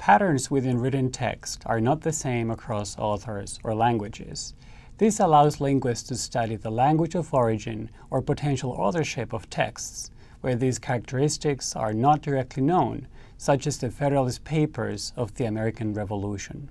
Patterns within written text are not the same across authors or languages. This allows linguists to study the language of origin or potential authorship of texts, where these characteristics are not directly known, such as the Federalist Papers of the American Revolution.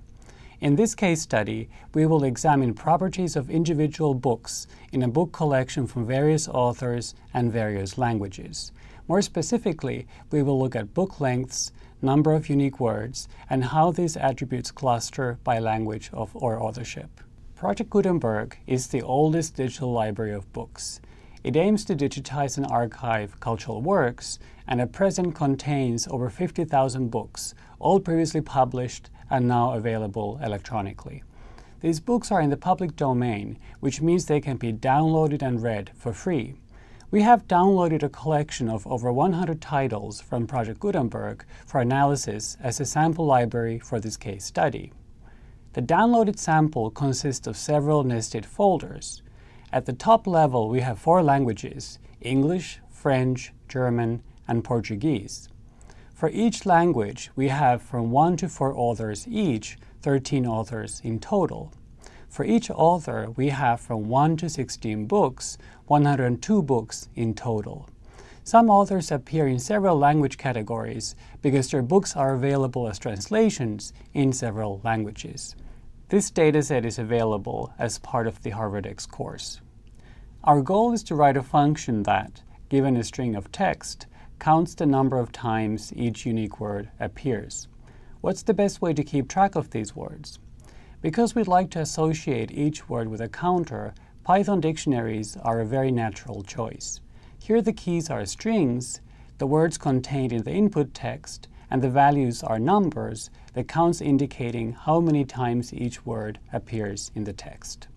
In this case study, we will examine properties of individual books in a book collection from various authors and various languages. More specifically, we will look at book lengths, number of unique words, and how these attributes cluster by language of or authorship. Project Gutenberg is the oldest digital library of books. It aims to digitize and archive cultural works, and at present contains over 50,000 books, all previously published and now available electronically. These books are in the public domain, which means they can be downloaded and read for free. We have downloaded a collection of over 100 titles from Project Gutenberg for analysis as a sample library for this case study. The downloaded sample consists of several nested folders. At the top level, we have four languages English, French, German, and Portuguese. For each language, we have from one to four authors each, 13 authors in total. For each author, we have from 1 to 16 books, 102 books in total. Some authors appear in several language categories because their books are available as translations in several languages. This dataset is available as part of the HarvardX course. Our goal is to write a function that, given a string of text, counts the number of times each unique word appears. What's the best way to keep track of these words? Because we'd like to associate each word with a counter, Python dictionaries are a very natural choice. Here the keys are strings, the words contained in the input text, and the values are numbers, the counts indicating how many times each word appears in the text.